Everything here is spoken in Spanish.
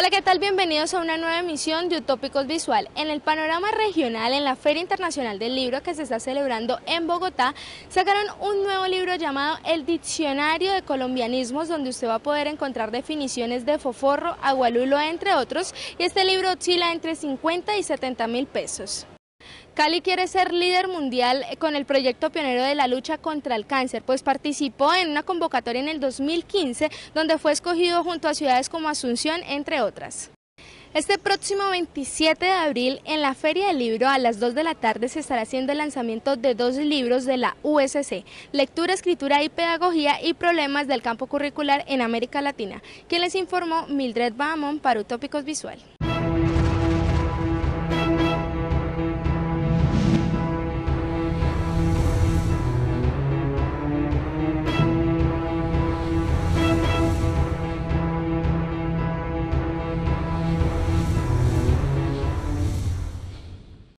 Hola, ¿qué tal? Bienvenidos a una nueva emisión de Utópicos Visual. En el panorama regional, en la Feria Internacional del Libro que se está celebrando en Bogotá, sacaron un nuevo libro llamado El Diccionario de Colombianismos, donde usted va a poder encontrar definiciones de foforro, agualulo, entre otros, y este libro oscila entre 50 y 70 mil pesos. Cali quiere ser líder mundial con el proyecto pionero de la lucha contra el cáncer, pues participó en una convocatoria en el 2015 donde fue escogido junto a ciudades como Asunción, entre otras. Este próximo 27 de abril en la Feria del Libro a las 2 de la tarde se estará haciendo el lanzamiento de dos libros de la USC, Lectura, Escritura y Pedagogía y Problemas del Campo Curricular en América Latina, quien les informó Mildred Bahamón para Utópicos Visual.